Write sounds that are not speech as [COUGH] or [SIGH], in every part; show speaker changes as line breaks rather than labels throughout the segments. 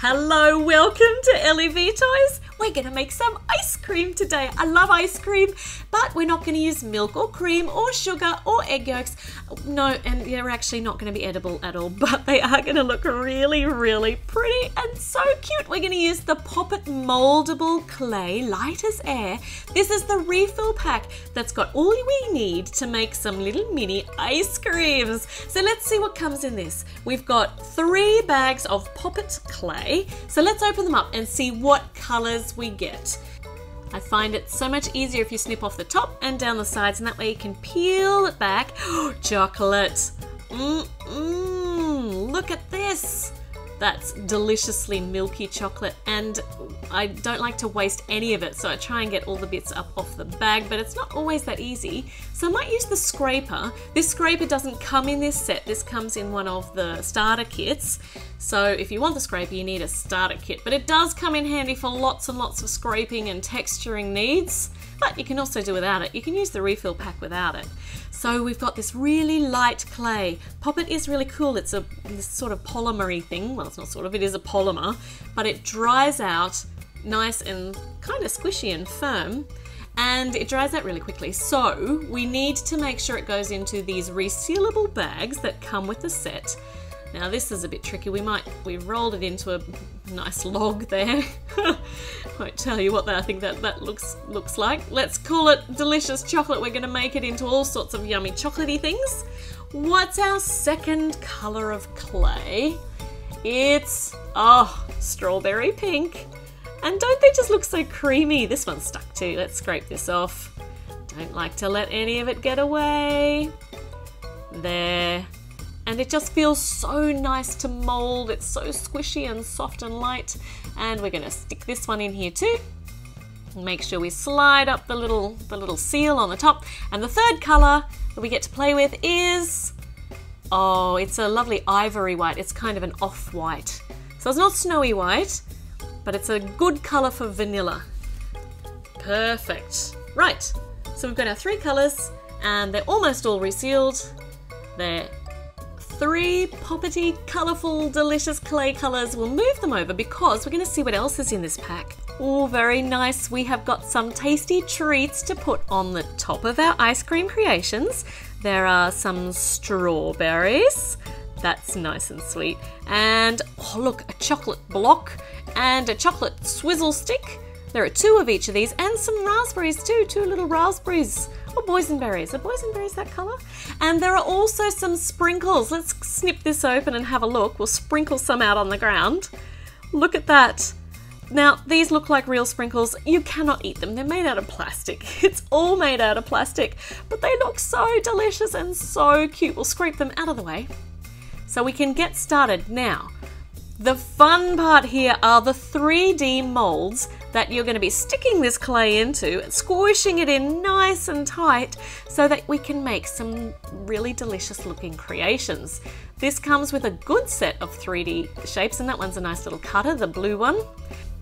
Hello, welcome to Ellie V Toys. We're gonna make some ice cream today. I love ice cream, but we're not gonna use milk or cream or sugar or egg yolks. No, and they're actually not gonna be edible at all, [LAUGHS] but they are gonna look really, really pretty and so cute. We're gonna use the Poppit moldable clay, light as air. This is the refill pack that's got all we need to make some little mini ice creams. So let's see what comes in this. We've got three bags of Poppit clay. So let's open them up and see what colors we get. I find it so much easier if you snip off the top and down the sides, and that way you can peel it back. [GASPS] Chocolate. Mmm, look at this. That's deliciously milky chocolate, and I don't like to waste any of it, so I try and get all the bits up off the bag, but it's not always that easy. So I might use the scraper. This scraper doesn't come in this set, this comes in one of the starter kits. So if you want the scraper, you need a starter kit, but it does come in handy for lots and lots of scraping and texturing needs. But you can also do without it. You can use the refill pack without it. So we've got this really light clay. Poppit is really cool. It's a this sort of polymery thing. Well, it's not sort of, it is a polymer, but it dries out nice and kind of squishy and firm and it dries out really quickly. So we need to make sure it goes into these resealable bags that come with the set. Now this is a bit tricky. We might, we rolled it into a nice log there. [LAUGHS] Won't tell you what that, I think that, that looks looks like. Let's call it delicious chocolate. We're gonna make it into all sorts of yummy chocolatey things. What's our second color of clay? It's, oh, strawberry pink. And don't they just look so creamy? This one's stuck too. Let's scrape this off. Don't like to let any of it get away. There. And it just feels so nice to mold. It's so squishy and soft and light. And we're gonna stick this one in here too. Make sure we slide up the little, the little seal on the top. And the third color that we get to play with is, oh, it's a lovely ivory white. It's kind of an off-white. So it's not snowy white, but it's a good colour for vanilla. Perfect. Right, so we've got our three colours and they're almost all resealed. They're three poppety, colourful, delicious clay colours. We'll move them over because we're going to see what else is in this pack. Oh, very nice. We have got some tasty treats to put on the top of our ice cream creations. There are some strawberries. That's nice and sweet. And oh, look, a chocolate block and a chocolate swizzle stick. There are two of each of these and some raspberries too, two little raspberries. Or boysenberries. Are boysenberries that colour? And there are also some sprinkles. Let's snip this open and have a look. We'll sprinkle some out on the ground. Look at that. Now, these look like real sprinkles. You cannot eat them. They're made out of plastic. [LAUGHS] It's all made out of plastic, but they look so delicious and so cute. We'll scrape them out of the way so we can get started now. The fun part here are the 3D molds that you're going to be sticking this clay into, squishing it in nice and tight so that we can make some really delicious looking creations. This comes with a good set of 3D shapes and that one's a nice little cutter, the blue one.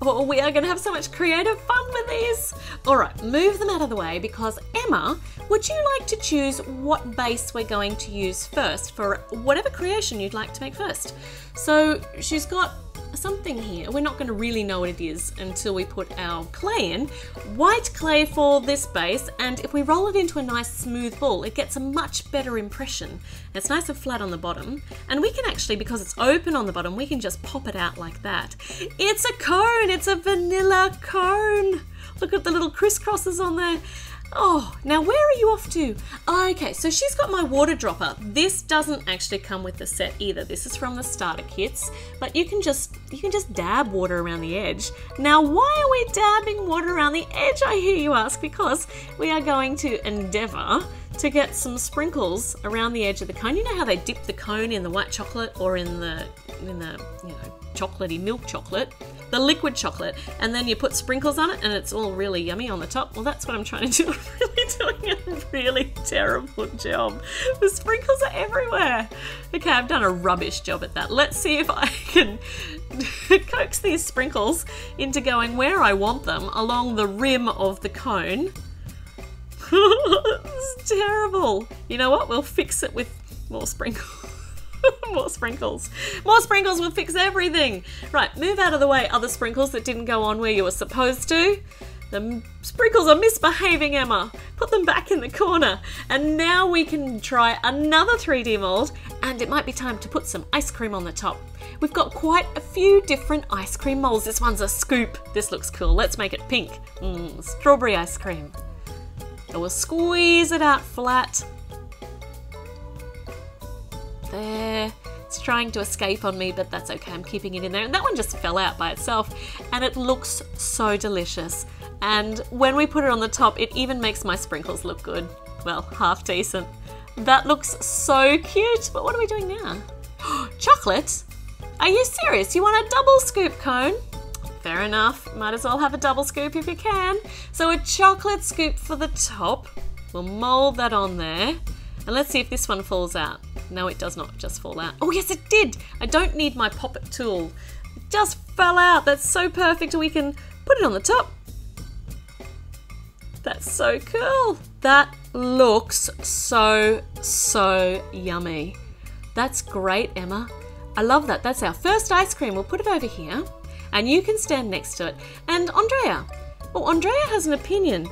Oh, we are going to have so much creative fun with these. All right, move them out of the way because Emma, would you like to choose what base we're going to use first for whatever creation you'd like to make first? So she's got something here. We're not going to really know what it is until we put our clay in. White clay for this base, and if we roll it into a nice smooth ball, it gets a much better impression. It's nice and flat on the bottom, and we can actually, because it's open on the bottom, we can just pop it out like that. It's a cone! It's a vanilla cone! Look at the little crisscrosses on there. Oh, now where are you off to? Okay, so she's got my water dropper. This doesn't actually come with the set either. This is from the starter kits, but you can just you can just dab water around the edge. Now, why are we dabbing water around the edge? I hear you ask because we are going to endeavor to get some sprinkles around the edge of the cone. You know how they dip the cone in the white chocolate or in the in the, you know, chocolatey milk chocolate? The liquid chocolate, and then you put sprinkles on it, and it's all really yummy on the top. Well, that's what I'm trying to do. [LAUGHS] I'm really doing a really terrible job. The sprinkles are everywhere. Okay, I've done a rubbish job at that. Let's see if I can [LAUGHS] coax these sprinkles into going where I want them along the rim of the cone. [LAUGHS] is terrible. You know what? We'll fix it with more sprinkles. [LAUGHS] More sprinkles. More sprinkles will fix everything. Right, move out of the way, other sprinkles that didn't go on where you were supposed to. The sprinkles are misbehaving, Emma. Put them back in the corner. And now we can try another 3D mold, and it might be time to put some ice cream on the top. We've got quite a few different ice cream molds. This one's a scoop. This looks cool. Let's make it pink. Mmm, strawberry ice cream. And we'll squeeze it out flat. There. It's trying to escape on me, but that's okay. I'm keeping it in there. And that one just fell out by itself. And it looks so delicious. And when we put it on the top, it even makes my sprinkles look good. Well, half decent. That looks so cute. But what are we doing now? [GASPS] Chocolate? Are you serious? You want a double scoop cone? Fair enough. Might as well have a double scoop if you can. So a chocolate scoop for the top. We'll mold that on there. And let's see if this one falls out. No, it does not just fall out. Oh, yes, it did. I don't need my pop it tool. It just fell out. That's so perfect. We can put it on the top. That's so cool. That looks so, so yummy. That's great, Emma. I love that. That's our first ice cream. We'll put it over here and you can stand next to it. And Andrea. Oh, Andrea has an opinion.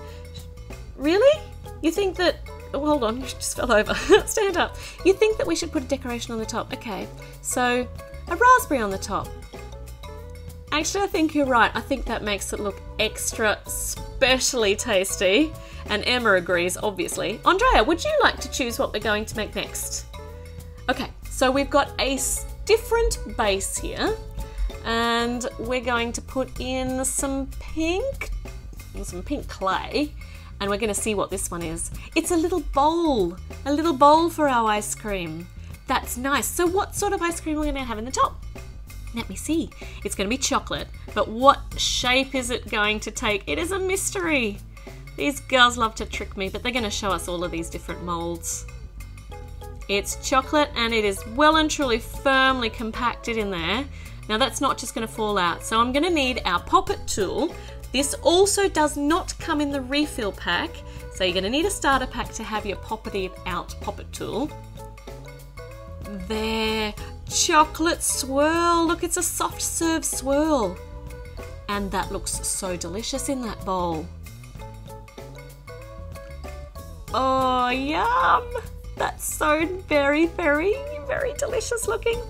Really? You think that. Oh, hold on, [LAUGHS] you just fell over. [LAUGHS] stand up. You think that we should put a decoration on the top? Okay, so a raspberry on the top. Actually, I think you're right. I think that makes it look extra specially tasty. And Emma agrees, obviously. Andrea, would you like to choose what we're going to make next? Okay, so we've got a different base here. And we're going to put in some pink, some pink clay. And we're going to see what this one is. It's a little bowl, a little bowl for our ice cream. That's nice. So what sort of ice cream are we going to have in the top? Let me see. It's going to be chocolate, but what shape is it going to take? It is a mystery. These girls love to trick me, but they're going to show us all of these different molds. It's chocolate and it is well and truly firmly compacted in there. Now that's not just going to fall out, so I'm going to need our Poppit tool. This also does not come in the refill pack, so you're going to need a starter pack to have your Pop-It out Poppit tool. There, chocolate swirl. Look, it's a soft serve swirl. And that looks so delicious in that bowl. Oh, yum! That's so very, very, very delicious looking.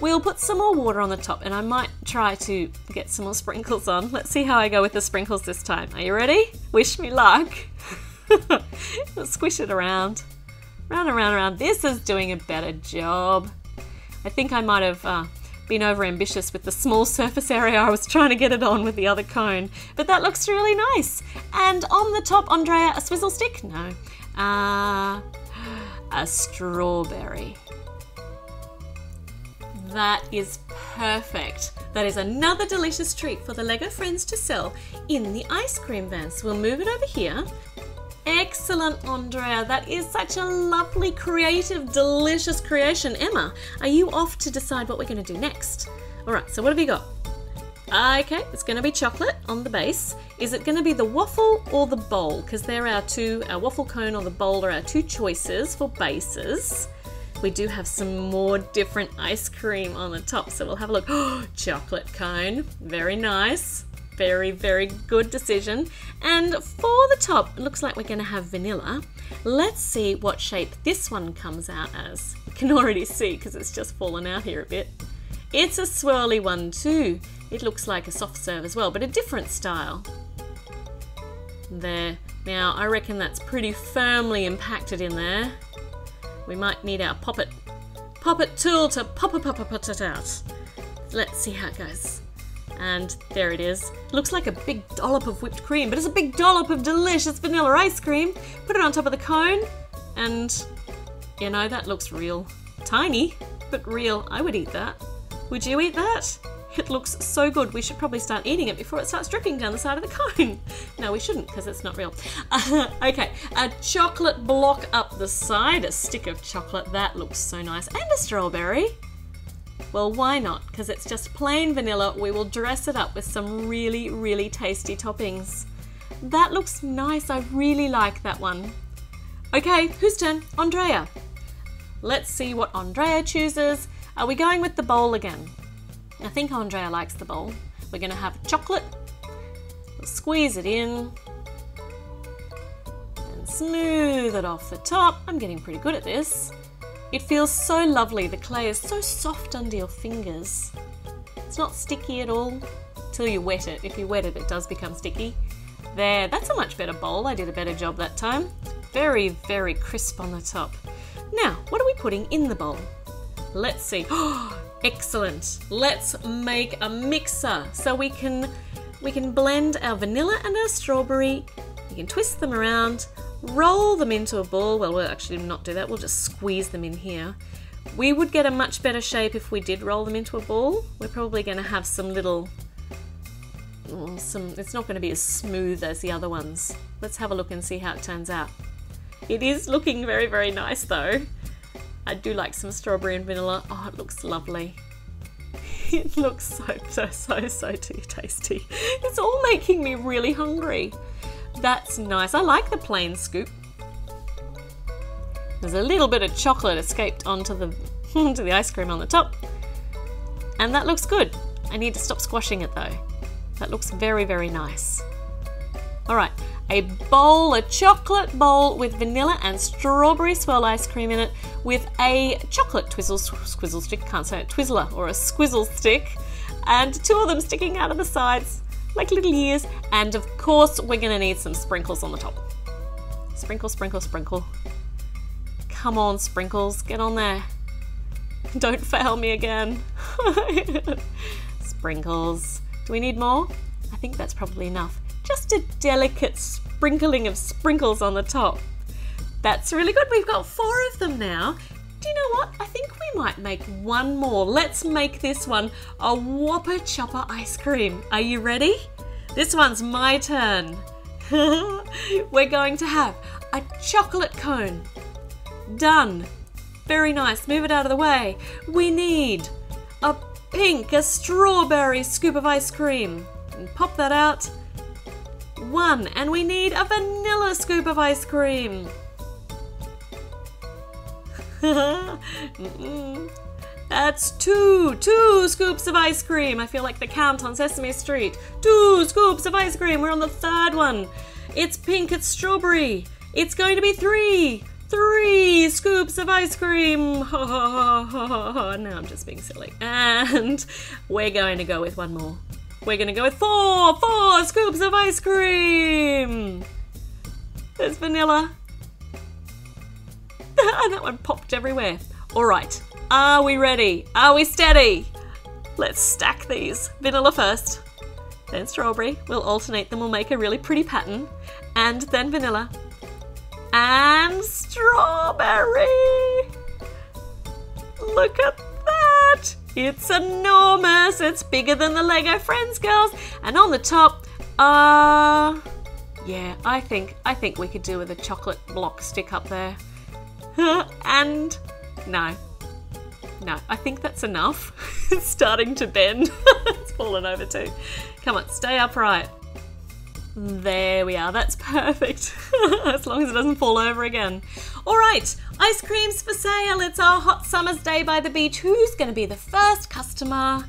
We'll put some more water on the top and I might try to get some more sprinkles on. Let's see how I go with the sprinkles this time. Are you ready? Wish me luck. Let's [LAUGHS] squish it around. Round and round round. This is doing a better job. I think I might have uh, been over ambitious with the small [LAUGHS] surface area I was trying to get it on with the other cone. But that looks really nice. And on the top, Andrea, a swizzle stick? No. Uh, [GASPS] a strawberry. That is perfect. That is another delicious treat for the LEGO friends to sell in the ice cream van. So we'll move it over here. Excellent, Andrea. That is such a lovely, creative, delicious creation. Emma, are you off to decide what we're going to do next? All right, so what have you got? Okay, it's going to be chocolate on the base. Is it going to be the waffle or the bowl? Because there are two, our waffle cone or the bowl are our two choices for bases. We do have some more different ice cream on the top, so we'll have a look. [GASPS] chocolate cone, very nice very, very good decision. And for the top, looks like we're going to have vanilla. Let's see what shape this one comes out as. You can already see because it's just fallen out here a bit. It's a swirly one too. It looks like a soft serve as well, but a different style. There. Now, I reckon that's pretty firmly impacted in there. We might need our pop it, pop it tool to pop it, pop it out. Let's see how it goes. And there it is. Looks like a big dollop of whipped cream, but it's a big dollop of delicious vanilla ice cream. Put it on top of the cone, and you know, that looks real. Tiny, but real. I would eat that. Would you eat that? It looks so good. We should probably start eating it before it starts dripping down the side of the cone. No, we shouldn't because it's not real. [LAUGHS] Uh, okay, a chocolate block up the side, a stick of chocolate. That looks so nice. And a strawberry. Well, why not? Because it's just plain vanilla. We will dress it up with some really, really tasty toppings. That looks nice. I really like that one. Okay, whose turn? Andrea. Let's see what Andrea chooses. Are we going with the bowl again? I think Andrea likes the bowl. We're going to have chocolate. We'll squeeze it in. And smooth it off the top. I'm getting pretty good at this. It feels so lovely. The clay is so soft under your fingers. It's not sticky at all till you wet it. If you wet it, it does become sticky. There, that's a much better bowl. I did a better job that time. Very, very crisp on the top. Now, what are we putting in the bowl? Let's see. [GASPS] Oh, excellent. Let's make a mixer so we can we can blend our vanilla and our strawberry. You can twist them around, roll them into a ball. Well, we'll actually not do that. We'll just squeeze them in here. We would get a much better shape if we did roll them into a ball. We're probably going to have some little mm, some it's not going to be as smooth as the other ones. Let's have a look and see how it turns out. It is looking very, very nice though. I do like some strawberry and vanilla. Oh, it looks lovely. [LAUGHS] It looks so, so, so, so [LAUGHS] tasty. It's all making me really hungry. That's nice. I like the plain scoop. There's a little bit of chocolate escaped onto the [LAUGHS] onto the ice cream on the top. And that looks good. I need to stop squashing it though. That looks very, very nice. All right, a bowl, a chocolate bowl with vanilla and strawberry swirl ice cream in it with a chocolate twizzle, squizzle stick, can't say it, twizzler or a squizzle stick, and two of them sticking out of the sides like little ears. And of course, we're gonna need some sprinkles on the top. Sprinkle, sprinkle, sprinkle. Come on, sprinkles, get on there. [LAUGHS] Don't fail me again. [LAUGHS] sprinkles. Do we need more? I think that's probably enough. Just a delicate sprinkling of sprinkles on the top. That's really good. We've got four of them now. Do you know what? I think we might make one more. Let's make this one a Whopper Chopper ice cream. Are you ready? This one's my turn. [LAUGHS] We're going to have a chocolate cone. Done. Very nice. Move it out of the way. We need a pink, a strawberry scoop of ice cream. And pop that out. One, and we need a vanilla scoop of ice cream. [LAUGHS] That's two, two scoops of ice cream. I feel like the count on Sesame Street. Two scoops of ice cream. We're on the third one. It's pink, it's strawberry. It's going to be three, three scoops of ice cream. [LAUGHS] no, I'm just being silly. And [LAUGHS] we're going to go with one more. We're going to go with four, four scoops of ice cream. There's vanilla. [LAUGHS] that one popped everywhere. All right, are we ready? Are we steady? Let's stack these. Vanilla first, then strawberry. We'll alternate them, we'll make a really pretty pattern. And then vanilla, and strawberry. Look at that! It's enormous. It's bigger than the Lego Friends girls. And on the top, uh yeah, I think I think we could do with a chocolate block stick up there. [LAUGHS] and no. No, I think that's enough. [LAUGHS] it's starting to bend. [LAUGHS] it's fallen over too. Come on, stay upright. There we are, that's perfect. as long as it doesn't fall over again. All right, ice creams for sale. It's our hot summer's day by the beach. Who's going to be the first customer?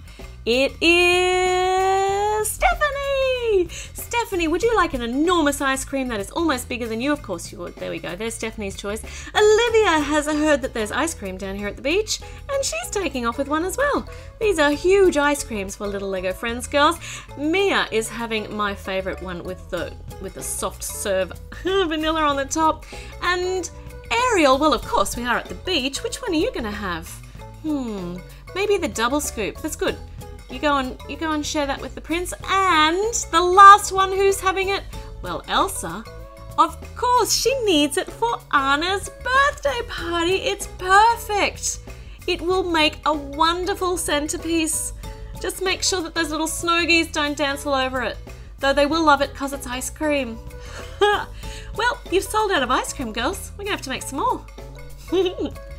It is Stephanie! Stephanie, would you like an enormous ice cream that is almost bigger than you? Of course you would. There we go. There's Stephanie's choice. Olivia has heard that there's ice cream down here at the beach, and she's taking off with one as well. These are huge ice creams for little Lego friends girls. Mia is having my favorite one with the with the soft serve [LAUGHS] vanilla on the top. And Ariel, well of course we are at the beach. Which one are you going to have? Hmm, maybe the double scoop. That's good. You go and you go and share that with the prince. And the last one who's having it? Well, Elsa. Of course, she needs it for Anna's birthday party. It's perfect. It will make a wonderful centerpiece. Just make sure that those little snowgies don't dance all over it. Though they will love it because it's ice cream. [LAUGHS] well, you've sold out of ice cream, girls. We're going to have to make some more. [LAUGHS]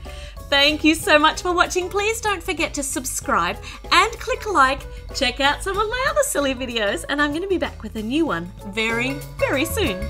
Thank you so much for watching. Please don't forget to subscribe and click like. Check out some of my other silly videos, and I'm going to be back with a new one very, very soon.